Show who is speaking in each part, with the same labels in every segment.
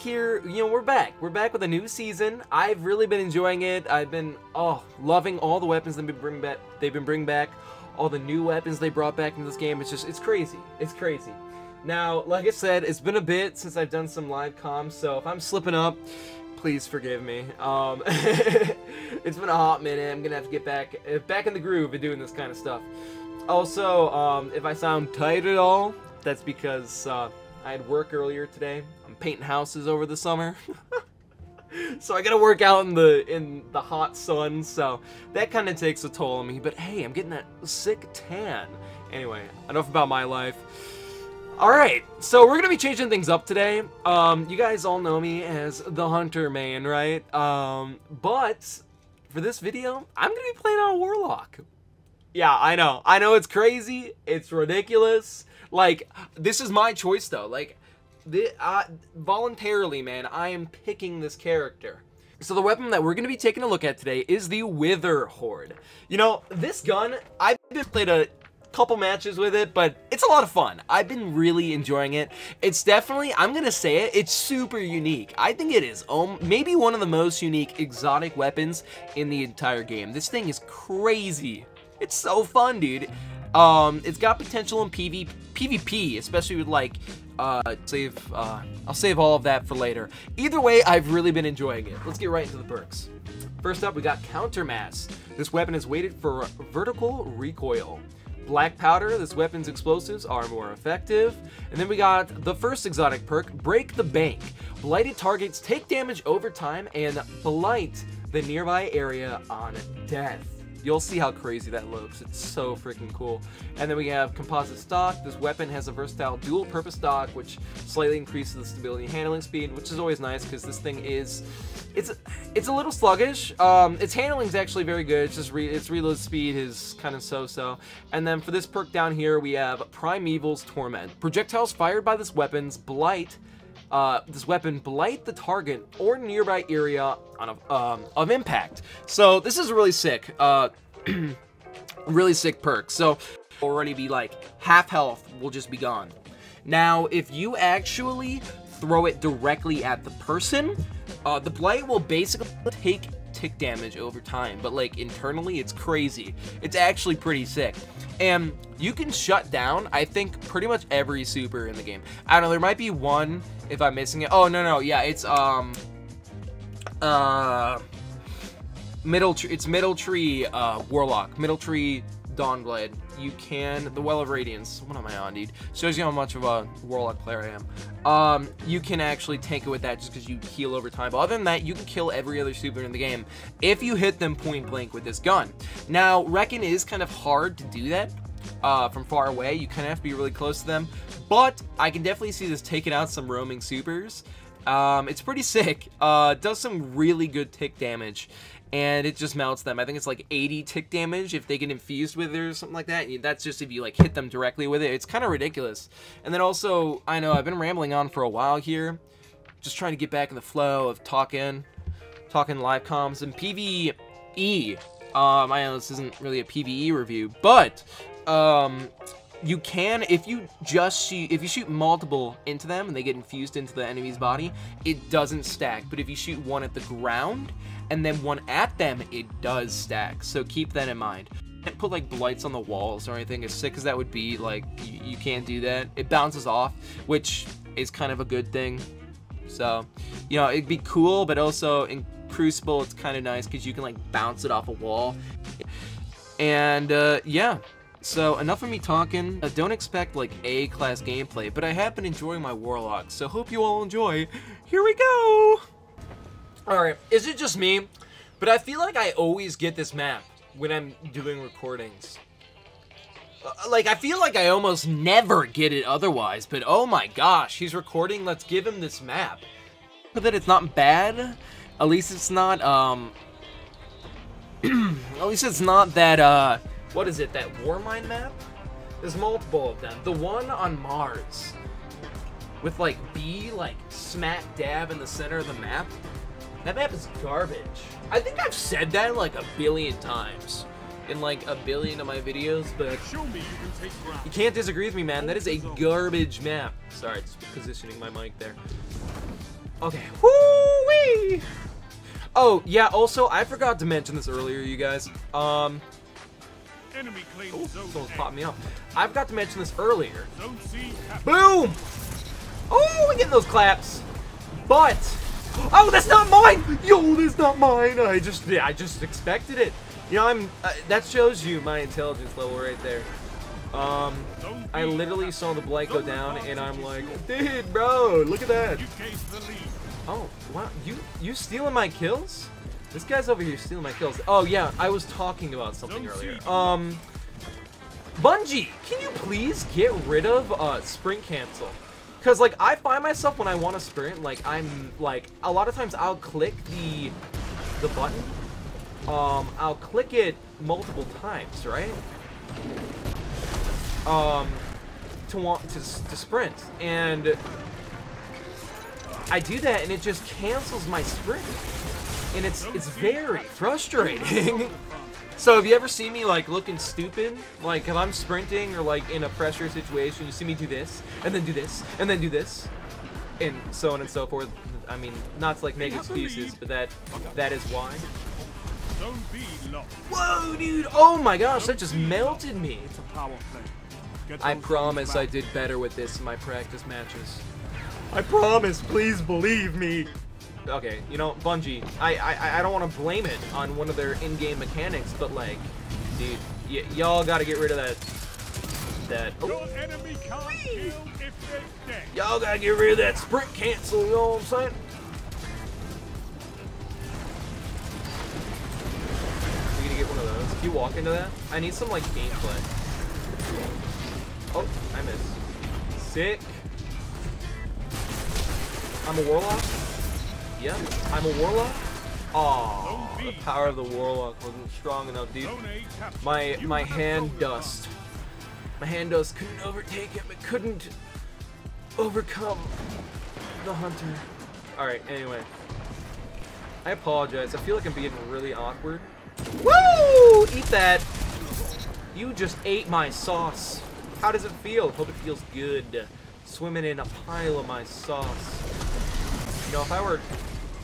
Speaker 1: here. You know, we're back. We're back with a new season. I've really been enjoying it. I've been oh loving all the weapons they've been bringing back. They've been bringing back all the new weapons they brought back in this game. It's just it's crazy. It's crazy. Now, like I said, it's been a bit since I've done some live comms, so if I'm slipping up, please forgive me. Um, it's been a hot minute. I'm gonna have to get back uh, back in the groove of doing this kind of stuff. Also, um, if I sound tight at all, that's because uh, I had work earlier today. I'm painting houses over the summer. so I gotta work out in the in the hot sun, so that kind of takes a toll on me. But hey, I'm getting that sick tan. Anyway, enough about my life. Alright, so we're gonna be changing things up today. Um, you guys all know me as the Hunter main, right? Um, but for this video, I'm gonna be playing on a Warlock. Yeah, I know. I know it's crazy. It's ridiculous. Like, this is my choice though. Like, uh, voluntarily, man, I am picking this character. So the weapon that we're going to be taking a look at today is the Witherhoard. You know, this gun, I've been played a couple matches with it, but it's a lot of fun. I've been really enjoying it. It's definitely, I'm gonna say it, it's super unique. I think it is um, maybe one of the most unique exotic weapons in the entire game. This thing is crazy. It's so fun, dude. Um, it's got potential in PV PvP, especially with like, uh, save, uh, I'll save all of that for later. Either way, I've really been enjoying it. Let's get right into the perks. First up, we got Countermass. This weapon is weighted for vertical recoil. Black Powder, this weapon's explosives are more effective. And then we got the first exotic perk, Break the Bank. Blighted targets take damage over time and blight the nearby area on death. You'll see how crazy that looks. It's so freaking cool. And then we have Composite Stock. This weapon has a versatile dual-purpose stock, which slightly increases the stability and handling speed, which is always nice because this thing is... It's it's a little sluggish. Um, its handling is actually very good. It's just re its reload speed is kind of so-so. And then for this perk down here, we have Primeval's Torment. Projectiles fired by this weapon's blight uh, this weapon blight the target or nearby area on a, um, of impact. So this is really sick. Uh, really sick perk. So already be like half health will just be gone. Now, if you actually throw it directly at the person, uh, the blight will basically take tick damage over time, but like internally, it's crazy. It's actually pretty sick. And you can shut down, I think, pretty much every super in the game. I don't know, there might be one if I'm missing it. Oh, no, no, yeah, it's, um, uh, middle it's middle tree, uh, warlock, middle tree Dawnblade. You can, the Well of Radiance, what am I on, dude? Shows you how much of a Warlock player I am. Um, you can actually tank it with that just because you heal over time. But other than that, you can kill every other super in the game if you hit them point blank with this gun. Now, Reckon is kind of hard to do that uh, from far away. You kind of have to be really close to them. But I can definitely see this taking out some roaming supers. Um, it's pretty sick. Uh, does some really good tick damage and it just melts them. I think it's like 80 tick damage if they get infused with it or something like that. That's just if you like hit them directly with it. It's kind of ridiculous. And then also, I know I've been rambling on for a while here, just trying to get back in the flow of talking, talking live comms and PvE. Um, I know this isn't really a PvE review, but um, you can if you just shoot if you shoot multiple into them and they get infused into the enemy's body it doesn't stack but if you shoot one at the ground and then one at them, it does stack. So keep that in mind. Can't put like blights on the walls or anything. As sick as that would be, like you, you can't do that. It bounces off, which is kind of a good thing. So, you know, it'd be cool, but also in Crucible, it's kind of nice because you can like bounce it off a wall. And uh, yeah, so enough of me talking. Uh, don't expect like A-class gameplay, but I have been enjoying my Warlock, so hope you all enjoy. Here we go! Alright, is it just me? But I feel like I always get this map when I'm doing recordings. Uh, like, I feel like I almost never get it otherwise, but oh my gosh, he's recording, let's give him this map. But that it's not bad, at least it's not, um... at least it's not that, uh... What is it, that Warmind map? There's multiple of them. The one on Mars, with, like, B, like, smack dab in the center of the map, that map is garbage. I think I've said that like a billion times in like a billion of my videos, but Show me you, can you can't disagree with me, man. That is a garbage map. Sorry, just positioning my mic there. Okay. Woo-wee! Oh, yeah, also, I forgot to mention this earlier, you guys. Um,
Speaker 2: Enemy claims
Speaker 1: oh, someone's
Speaker 2: A.
Speaker 1: popping me up. I forgot to mention this earlier. Boom! Oh, we getting those claps. But, oh, that's not mine! Yo, that's not mine! I just, yeah, I just expected it. You know, I'm, uh, that shows you my intelligence level right there. Um, I literally saw the blight go down, and I'm like, dude, bro, look at that. Oh, wow, you you stealing my kills? This guy's over here stealing my kills. Oh yeah, I was talking about something earlier. Um, Bungie, can you please get rid of uh sprint cancel? Cause like I find myself when I want to sprint, like I'm like a lot of times I'll click the the button. Um, I'll click it multiple times, right? Um, to want to to sprint and. I do that and it just cancels my sprint. And it's it's very frustrating. so if you ever see me like looking stupid, like if I'm sprinting or like in a pressure situation, you see me do this, and then do this, and then do this, and so on and so forth. I mean, not to like make excuses, but that that is why.
Speaker 2: Zone B locked.
Speaker 1: Whoa, dude! Oh my gosh, that just melted me.
Speaker 2: It's a power play.
Speaker 1: I promise I did better with this in my practice matches. I promise, please believe me. Okay, you know, Bungie, I I, I don't want to blame it on one of their in-game mechanics, but like, dude, y- y'all gotta get rid of that. That. Oh,
Speaker 2: enemy can't kill if they're dead.
Speaker 1: y'all gotta get rid of that sprint cancel. You know what I'm saying? We gonna get one of those. If you walk into that, I need some like gameplay. Oh, I missed. Sick. I'm a warlock. Yeah, I'm a warlock. Aw, the power of the warlock wasn't strong enough, dude. My my hand dust. My hand dust couldn't overtake him. It couldn't overcome the hunter. All right. Anyway, I apologize. I feel like I'm being really awkward. Woo! Eat that. You just ate my sauce. How does it feel? Hope it feels good. Swimming in a pile of my sauce. You know, if I were,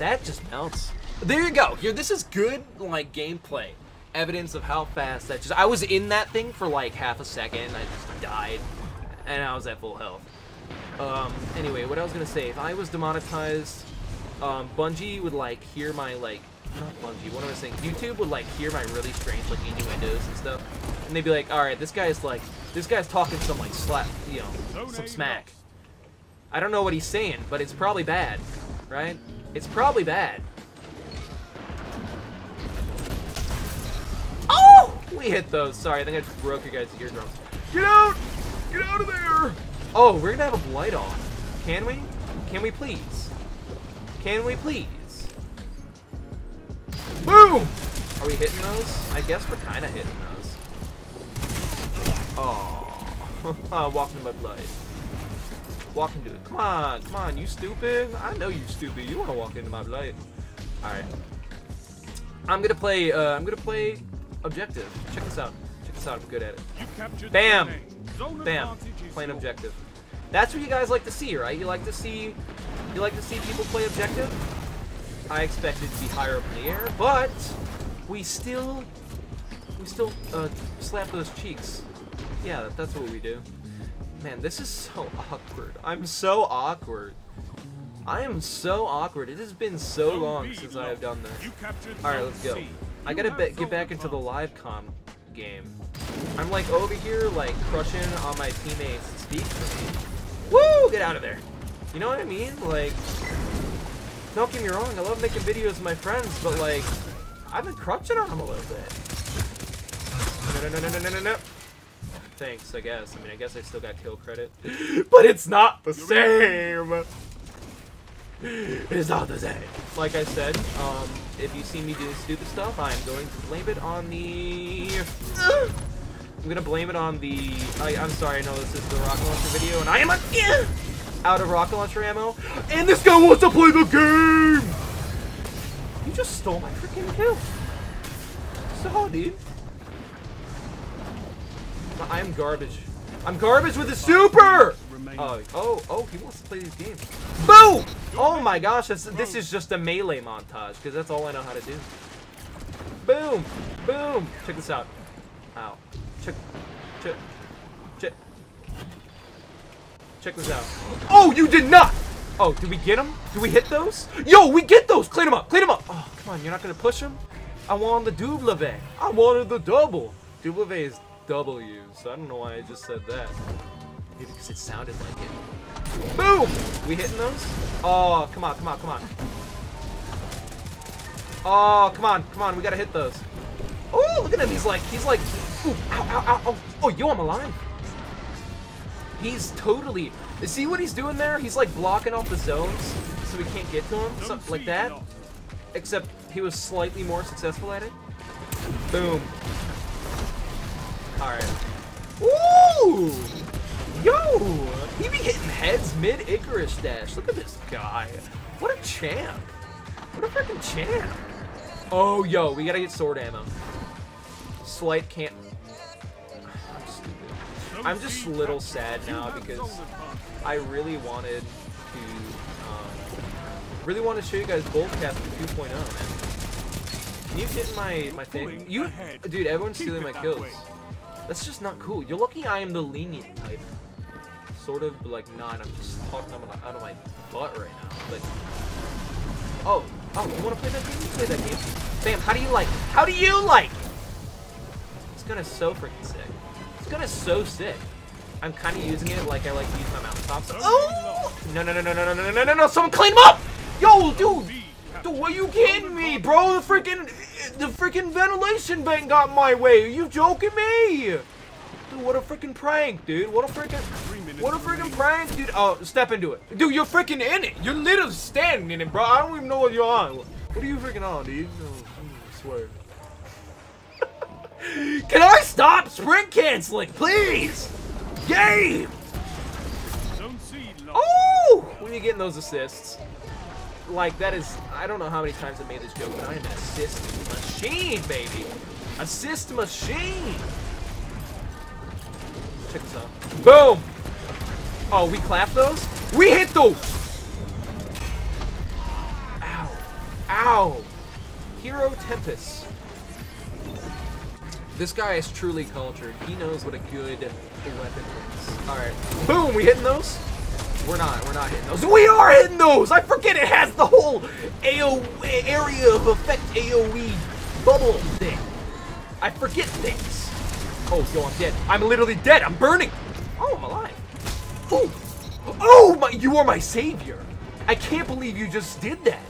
Speaker 1: that just melts. There you go. Here, this is good, like gameplay evidence of how fast that just. I was in that thing for like half a second. I just died, and I was at full health. Um. Anyway, what I was gonna say, if I was demonetized, um, Bungie would like hear my like. Not Bungie. What am I saying? YouTube would like hear my really strange like innuendos and stuff, and they'd be like, "All right, this guy's like, this guy's talking some like slap, you know, some smack." I don't know what he's saying, but it's probably bad, right? It's probably bad. Oh! We hit those. Sorry, I think I just broke your guys' eardrums. Get out! Get out of there! Oh, we're gonna have a blight on. Can we? Can we please? Can we please? Boom! Are we hitting those? I guess we're kind of hitting those. Oh, walking in my blood. Walk into it. Come on, come on, you stupid. I know you stupid. You want to walk into my light. All right. I'm gonna play. Uh, I'm gonna play objective. Check this out. Check this out. I'm good at it. Bam!
Speaker 2: Zone
Speaker 1: Bam. Playing objective. That's what you guys like to see, right? You like to see. You like to see people play objective. I expected to be higher up in the air, but we still. We still uh, slap those cheeks. Yeah, that's what we do. Man, this is so awkward. I'm so awkward. I am so awkward. It has been so long since I have done this.
Speaker 2: You
Speaker 1: All right, let's go. I gotta get back into the live com game. I'm like over here, like crushing on my teammates' speak for me. Woo! Get out of there. You know what I mean? Like, don't get me wrong. I love making videos with my friends, but like, I've been crushing on them a little bit. No, no, no, no, no, no, no. Thanks, I guess. I mean, I guess I still got kill credit, but it's not the same. It's not the same. Like I said, um, if you see me doing stupid stuff, I'm going to blame it on the. I'm gonna blame it on the. I, I'm sorry, I know this is the rocket launcher video, and I am a, out of rocket launcher ammo, and this guy wants to play the game. You just stole my freaking kill. So, dude. I am garbage. I'm garbage with a super.
Speaker 2: remain.
Speaker 1: Oh, uh, oh, oh, he wants to play these games. Boom! Oh my gosh, this, this is just a melee montage, because that's all I know how to do. Boom! Boom! Check this out. Ow. Check, check, check. Check this out. Oh, you did not! Oh, did we get him? Did we hit those? Yo, we get those! Clean them up, clean them up! Oh, come on, you're not gonna push him? I wanted the double. I wanted the double. Double is W, so I don't know why I just said that. Maybe because it sounded like it. Boom! We hitting those? Oh, come on, come on, come on. Oh, come on, come on, we gotta hit those. Oh, look at him, he's like, he's like, ooh, ow, ow, ow, oh, oh, yo, I'm alive. He's totally, see what he's doing there? He's like blocking off the zones so we can't get to him,
Speaker 2: Zone
Speaker 1: something like that.
Speaker 2: lost.
Speaker 1: Except he was slightly more successful at it. Boom. Alright. Ooh! Yo! He be hitting heads mid Icarus dash. Look at this guy. What a champ. What a freaking champ. Oh, yo, we gotta get sword ammo. Slight can't. I'm. I'm just a little sad now because. I really wanted to, um, really want to show you guys Boltcast 2.0, man. Can you get my my thing? You, dude, everyone's stealing my kills. That's just not cool. You're lucky I am the lenient type. Sort of, but like not. I'm just talking out of my, out of my butt right now. But oh, oh, you want to play that game? You play that game. Bam. How do you like? it? How do you like? it? It's gonna so freaking sick. It's gonna so sick. I'm kind of using it like I like to use my mountaintops. Oh!
Speaker 2: oh!
Speaker 1: No, no, no, no, no, no, no, no, no, no! Someone clean him up! Yo, dude! Dude, what you kidding me, bro? The freaking, the freaking ventilation vent got my way. Are you joking me? Dude, what a freaking prank, dude. What a freaking, what a freaking prank, dude. Oh, step into it. Dude, you're freaking in it. You're literally standing in it, bro. I don't even know what you're on. What are you freaking on, dude? Oh, I swear. Can I stop sprint canceling, please? Game!
Speaker 2: Zone C lost.
Speaker 1: Oh! When you getting those assists. Like, that is, I don't know how many times I made this joke, but I am an assist machine, baby. Assist machine. Check this out. Boom! Oh, we clap those? We hit those! Ow. Ow. Hero Tempest. This guy is truly cultured. He knows what a good weapon is. Alright. Boom! We hitting those? We're not. We're not hitting those. We are hitting those! I forget it has the whole AO area of effect AoE bubble thing. I forget things. Oh, yo, I'm dead. I'm literally dead. I'm burning. Oh, I'm alive. Oh, oh my! You are my savior. I can't believe you just did that.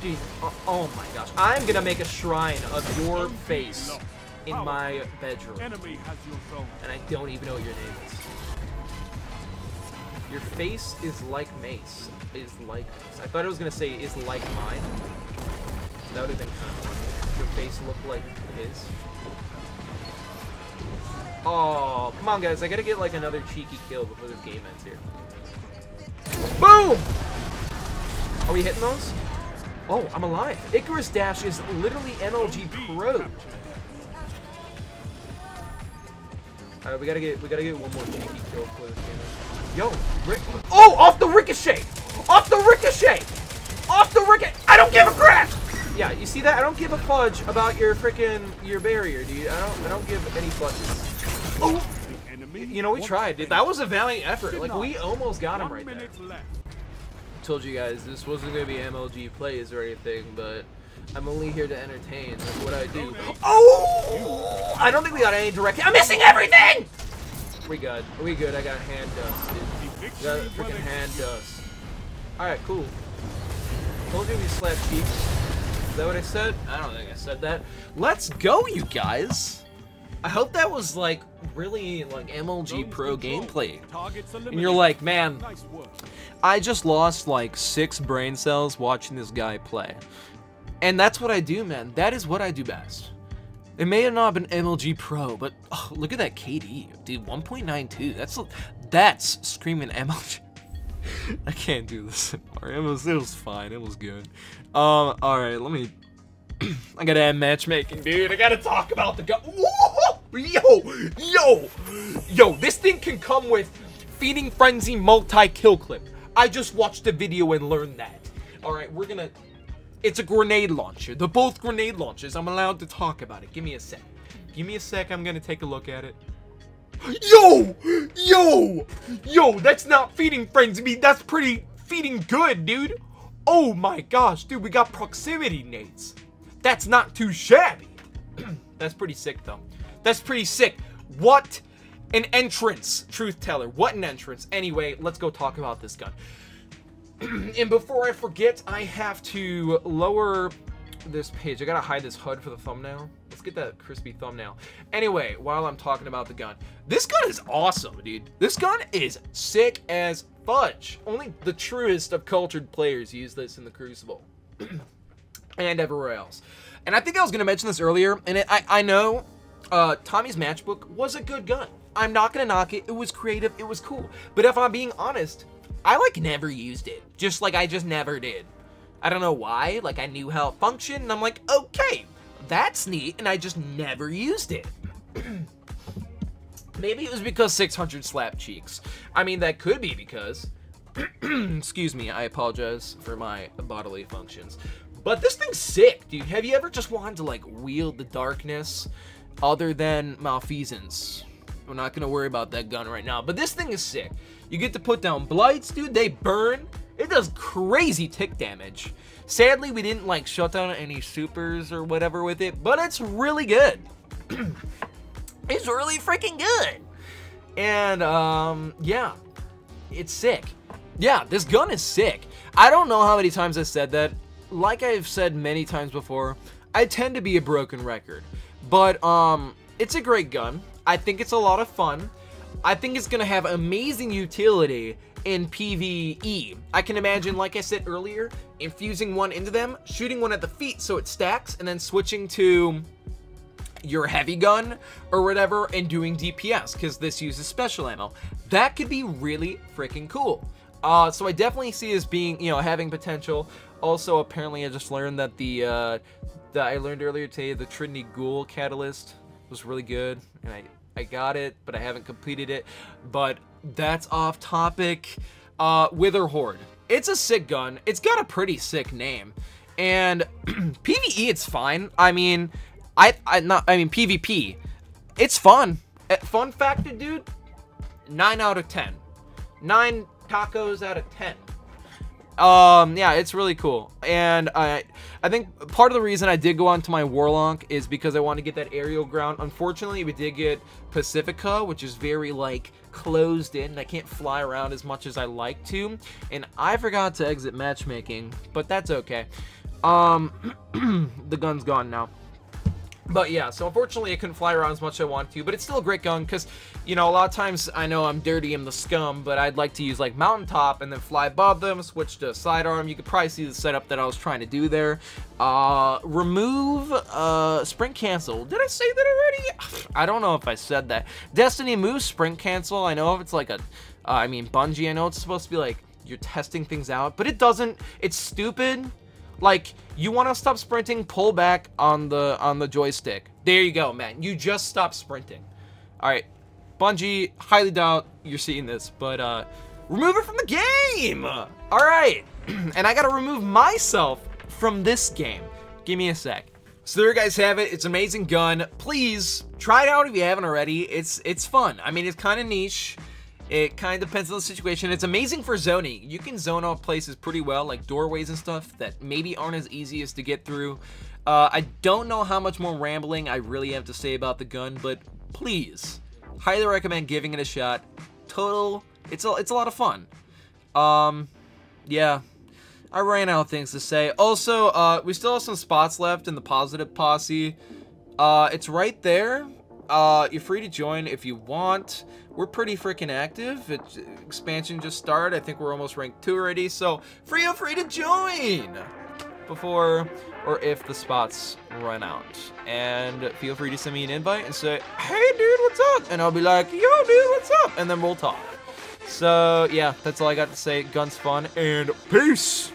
Speaker 1: Dude, oh, oh my gosh. I'm gonna make a shrine of your face in my bedroom.
Speaker 2: Enemy has your zone.
Speaker 1: And I don't even know what your name is. Your face is like Mace. Is like Mace. I thought it was gonna say is like mine. That would have been kind of funny. Your face looked like his. Oh, come on, guys! I gotta get like another cheeky kill before this game ends here. Boom! Are we hitting those? Oh, I'm alive. Icarus Dash is literally MLG Pro. Alright, we gotta get we gotta get one more cheeky kill for this game. Yo, Rick Oh, off the ricochet! Off the ricochet! Off the ricochet! I don't give a crap! Yeah, you see that? I don't give a fudge about your freaking your barrier, dude. I don't I don't give any fudges. Oh you know we tried, dude. That was a valiant effort. Like we almost got him right there.
Speaker 2: left.
Speaker 1: Told you guys this wasn't gonna be MLG plays or anything, but I'm only here to entertain. That's what I do. Oh! I don't think we got any direct. I'm missing everything. We good. We good. I got hand dust, dude. Got freaking hand dust. All right, cool. Told you we slap cheeks. Is that what I said? I don't think I said that. Let's go, you guys. I hope that was like really like MLG Pro gameplay. And you're like, man. I just lost like six brain cells watching this guy play. And that's what I do, man. That is what I do best. It may have not been MLG Pro, but oh, look at that KD, dude. 1.92. That's that's screaming MLG. I can't do this anymore. It was it was fine. It was good. Um. All right. Let me. I gotta end matchmaking, dude. I gotta talk about the gun. Yo, yo, yo. This thing can come with Feeding Frenzy multi-kill clip. I just watched a video and learned that. Alright, we're gonna... It's a grenade launcher. They're both grenade launchers. I'm allowed to talk about it. Give me a sec. Give me a sec. I'm gonna take a look at it. Yo! Yo! Yo, that's not feeding frenzy. That's pretty feeding good, dude. Oh my gosh, dude, we got proximity nades. That's not too shabby. that's pretty sick, though. That's pretty sick. What an entrance, truth teller. What an entrance. Anyway, let's go talk about this gun. and before I forget, I have to lower this page. I gotta hide this HUD for the thumbnail. Let's get that crispy thumbnail. Anyway, while I'm talking about the gun, this gun is awesome, dude. This gun is sick as fudge. Only the truest of cultured players use this in the Crucible. and everywhere else. And I think I was gonna mention this earlier, and it, I, I know uh, Tommy's matchbook was a good gun. I'm not gonna knock it. It was creative. It was cool. But if I'm being honest, I like never used it. Just like I just never did. I don't know why. Like I knew how it functioned, and I'm like, okay, that's neat, and I just never used it. Maybe it was because 600 slap cheeks. I mean, that could be because. excuse me, I apologize for my bodily functions. But this thing's sick, dude. Have you ever just wanted to like wield the darkness other than malfeasance? We're not gonna worry about that gun right now, but this thing is sick. You get to put down blights, dude. They burn. It does crazy tick damage. Sadly, we didn't like shut down any supers or whatever with it, but it's really good. it's really freaking good. And um, yeah, it's sick. Yeah, this gun is sick. I don't know how many times I said that. Like I've said many times before, I tend to be a broken record. But um, it's a great gun. I think it's a lot of fun. I think it's going to have amazing utility in PvE. I can imagine, like I said earlier, infusing one into them, shooting one at the feet so it stacks, and then switching to your heavy gun or whatever and doing DPS because this uses special ammo. That could be really freaking cool. Uh, so I definitely see as being, you know, having potential. Also, apparently, I just learned that the uh, that I learned earlier today, the Trinity Ghoul catalyst was really good, and I I got it, but I haven't completed it. But that's off topic. Uh, Witherhoard. It's a sick gun. It's got a pretty sick name, and PVE it's fine. I mean, I I not I mean PvP. It's fun. Uh, fun factor, dude. Nine out of ten. Nine tacos out of ten. Um, yeah, it's really cool. And I I think part of the reason I did go on to my Warlock is because I want to get that aerial ground. Unfortunately, we did get Pacifica, which is very, like, closed in. I can't fly around as much as I like to. And I forgot to exit matchmaking, but that's okay. Um, the gun's gone now. But yeah, so unfortunately I couldn't fly around as much as I want to, but it's still a great gun because, you know, a lot of times I know I'm dirty, I'm the scum, but I'd like to use like mountaintop and then fly above them, switch to sidearm. You could probably see the setup that I was trying to do there. Uh, remove, uh, sprint cancel. Did I say that already? I don't know if I said that. Destiny moves sprint cancel. I know if it's like a, uh, I mean, Bungie, I know it's supposed to be like you're testing things out, but it doesn't, it's stupid like, you want to stop sprinting, pull back on the on the joystick. There you go, man. You just stop sprinting. All right, Bungie, highly doubt you're seeing this, but uh, remove it from the game. All right, and I gotta remove myself from this game. Give me a sec. So there you guys have it. It's amazing gun. Please try it out if you haven't already. It's it's fun. I mean, it's kind of niche. It kind of depends on the situation. It's amazing for zoning. You can zone off places pretty well, like doorways and stuff that maybe aren't as easy as to get through. Uh, I don't know how much more rambling I really have to say about the gun, but please, highly recommend giving it a shot. Total, it's a, it's a lot of fun. Um, yeah, I ran out of things to say. Also, uh, we still have some spots left in the positive posse. Uh, it's right there. Uh, you're free to join if you want. We're pretty freaking active. Expansion just started. I think we're almost ranked 2 already, so feel free to join before or if the spots run out. And feel free to send me an invite and say, hey dude, what's up? And I'll be like, yo dude, what's up? And then we'll talk. So yeah, that's all I got to say. Guns fun and peace!